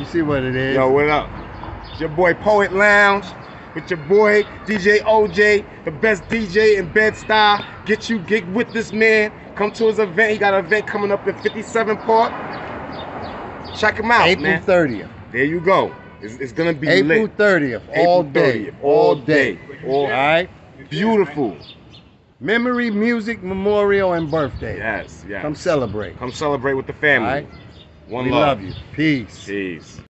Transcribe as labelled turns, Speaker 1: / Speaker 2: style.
Speaker 1: You see what it is?
Speaker 2: Yo, what up? It's your boy Poet Lounge with your boy DJ OJ, the best DJ in Bed-Stuy. Get you gig with this man. Come to his event. He got an event coming up in 57 Park. Check him out,
Speaker 1: April
Speaker 2: man.
Speaker 1: 30th.
Speaker 2: There you go. It's, it's gonna be
Speaker 1: April
Speaker 2: lit.
Speaker 1: 30th. all
Speaker 2: April
Speaker 1: day.
Speaker 2: 30th, all day. All-
Speaker 1: All right.
Speaker 2: Beautiful.
Speaker 1: Memory, music, memorial, and birthday.
Speaker 2: Yes, yes.
Speaker 1: Come celebrate.
Speaker 2: Come celebrate with the
Speaker 1: All
Speaker 2: family. One
Speaker 1: we
Speaker 2: love.
Speaker 1: love you. Peace.
Speaker 2: Peace.